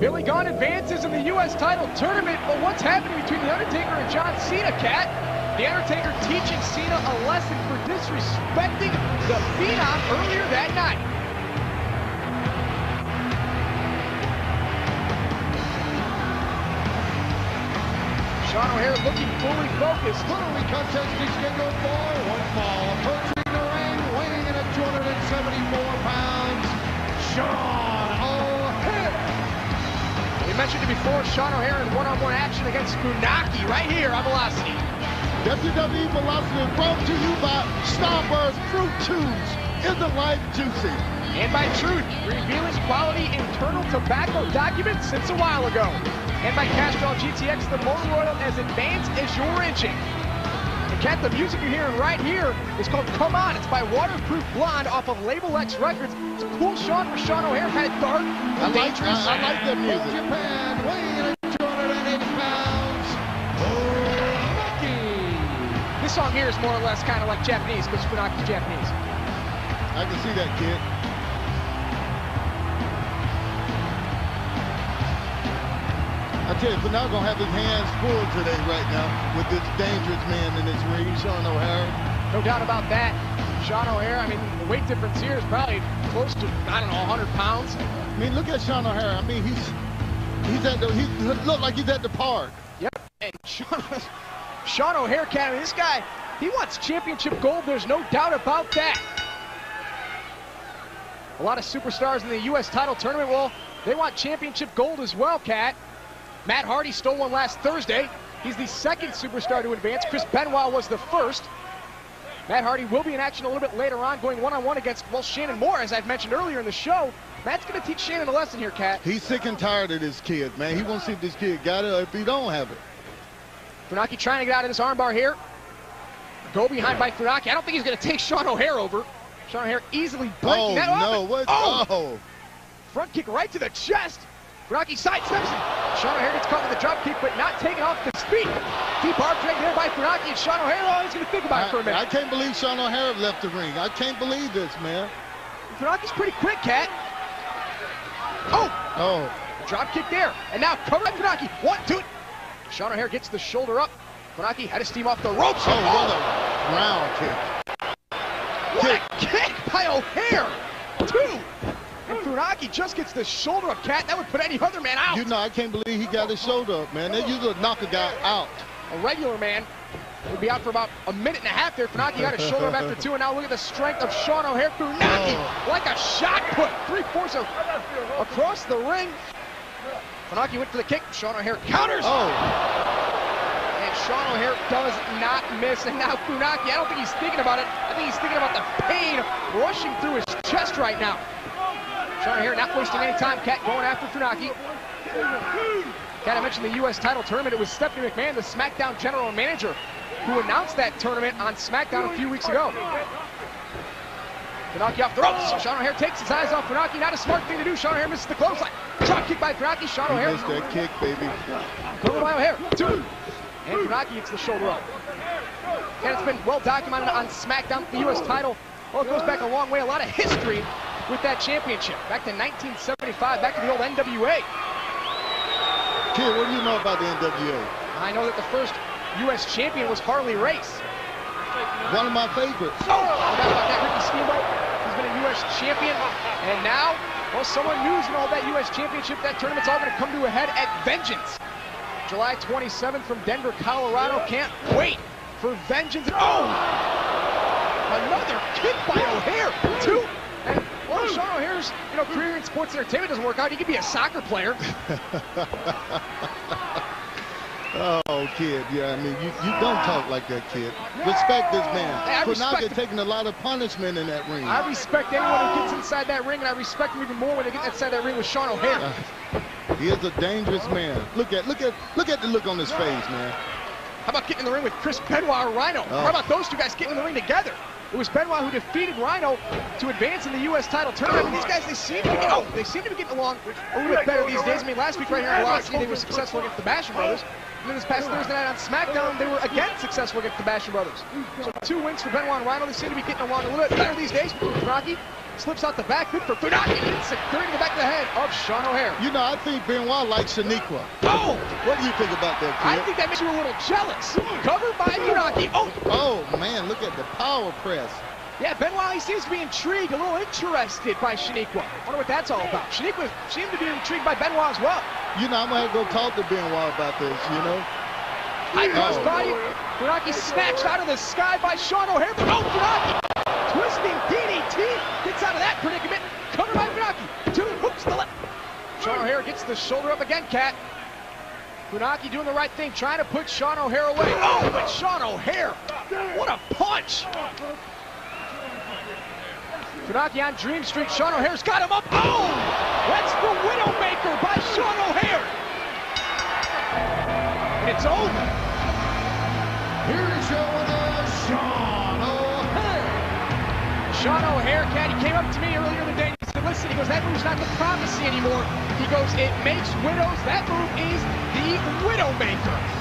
Billy Gunn advances in the U.S. title tournament, but what's happening between The Undertaker and John Cena, Cat? The Undertaker teaching Cena a lesson for disrespecting the Phenom earlier that night. Sean O'Haire looking fully focused. Literally contest is scheduled for mentioned it before, Sean O'Haire in one-on-one action against Funaki right here on Velocity. WWE Velocity brought to you by Starburst Fruit Chews. Isn't life juicy? And by Truth, revealing quality internal tobacco documents since a while ago. And by Castrol GTX, the motor oil as advanced as your engine. Cat, the music you're hearing right here is called Come On. It's by Waterproof Blonde off of Label X Records. It's a cool shot for Sean O'Haire, kind of dark I and like, dangerous. I, I like that music. Japan, weighing 280 pounds, Funaki. This song here is more or less kind of like Japanese, because Funaki's Japanese. I can see that, kid. Tell you, but now gonna have his hands full today, right now, with this dangerous man in this ring, Sean O'Haire. No doubt about that. Sean O'Haire, I mean, the weight difference here is probably close to, I don't know, 100 pounds. I mean, look at Sean O'Haire. I mean, he's he's at the he look like he's at the park. Yep. And Sean, Sean O'Haire, Cat, I mean, this guy, he wants championship gold. There's no doubt about that. A lot of superstars in the U.S. title tournament, well, they want championship gold as well, Cat. Matt Hardy stole one last Thursday. He's the second superstar to advance. Chris Benoit was the first. Matt Hardy will be in action a little bit later on, going one-on-one against, well, Shannon Moore, as I've mentioned earlier in the show. Matt's going to teach Shannon a lesson here, Cat. He's sick and tired of this kid, man. He wants to see if this kid got it or if he don't have it. Funaki trying to get out of this armbar here. Go behind by Funaki. I don't think he's going to take Sean O'Haire over. Sean O'Haire easily breaking Oh that off. no! What? Oh! oh. Front kick right to the chest. Funaki sidesteps. Sean O'Haire gets caught with a drop kick, but not taken off the speed. Deep arm drag there by Funaki, and Sean O'Haire, oh, he's going to think about it for a minute. I can't believe Sean O'Haire left the ring. I can't believe this, man. Funaki's pretty quick, Cat. Oh, Oh, drop kick there. And now cover by Funaki. One, two. Sean O'Haire gets the shoulder up. Funaki had to steam off the ropes. oh, what a round kick. What a kick by O'Haire! Two! Funaki just gets the shoulder up, Cat. That would put any other man out. You know, I can't believe he got his shoulder up, man. They usually knock a guy out. A regular man would be out for about a minute and a half there. Funaki got his shoulder up after two, and now look at the strength of Sean O'Haire. Funaki, Oh. like a shot put, three-fourths of across the ring. Funaki went for the kick. Sean O'Haire counters. Oh, And Sean O'Haire does not miss. And now Funaki, I don't think he's thinking about it. I think he's thinking about the pain rushing through his chest right now. Sean O'Haire not wasting any time. Cat going after Funaki. Cat, I mentioned the U.S. title tournament. It was Stephanie McMahon, the SmackDown general manager, who announced that tournament on SmackDown a few weeks ago. Funaki off the ropes. Sean O'Haire takes his eyes off Funaki. Not a smart thing to do. Sean O'Haire misses the clothesline. Drop kick by Funaki. Sean he O'Haire missed that kick, baby. Cover by O'Haire. Two. And Funaki hits the shoulder up. And it's been well documented on SmackDown, the U.S. title. Well, it goes back a long way. A lot of history with that championship. Back to 1975, back to the old NWA. Kid, what do you know about the NWA? I know that the first U.S. champion was Harley Race. One of my favorites. Oh, about that. Ricky Steamboat. He's been a U.S. champion. And now, well, someone going to hold that U.S. championship. That tournament's all going to come to a head at Vengeance. July 27th from Denver, Colorado. Can't wait for Vengeance. Oh! Another kick by O'Haire. Two. And, well, Sean O'Haire's, you know, career in sports entertainment doesn't work out. He could be a soccer player. Oh, kid, yeah, I mean, you, you don't talk like that, kid. Respect this man. Hey, I For now, they're taking a lot of punishment in that ring. I respect anyone who gets inside that ring, and I respect him even more when they get inside that ring with Sean O'Haire. Uh, he is a dangerous man. Look at, look at, look at the look on his face, man. How about getting in the ring with Chris Benoit or Rhino? Oh. How about those two guys getting in the ring together? It was Benoit who defeated Rhino to advance in the U.S. title tournament. Mean, these guys, they seem to be, oh, they seem to be getting along a little bit better these days. I mean, last week right here in Velocity, they were successful against the Basham Brothers. And then this past Thursday night on SmackDown, they were again successful against the Basham Brothers. So two wins for Benoit and Rhino. They seem to be getting along a little bit better these days. Rocky slips out the back. Good for Funaki. Hits it during the back of the head of Sean O'Haire. You know, I think Benoit likes Shaniqua. Oh! What do you think about that, kid? I think that makes you a little jealous. Covered by Funaki. Oh! Oh, man, look at the power press. Yeah, Benoit, he seems to be intrigued, a little interested by Shaniqua. wonder what that's all about. Shaniqua seemed to be intrigued by Benoit as well. You know, I'm going to go talk to Benoit about this, you know? High cross Oh. body. Funaki snatched out of the sky by Sean O'Haire. Oh, Funaki! Twisting DDT. Gets out of that predicament. Covered by Funaki. Two hooks to the left. Sean O'Haire gets the shoulder up again, Cat. Funaki doing the right thing, trying to put Sean O'Haire away. Oh, but Sean O'Haire, what a punch! Funaki on Dream Street. Sean O'Haire's got him up. Oh! That's the Widowmaker by Sean O'Haire. And it's over. Here's your winner, Sean. Sean O'Haire, Cat, he came up to me earlier in the day. He said, listen, he goes, that move's not the prophecy anymore. He goes, it makes widows. That move is the Widowmaker.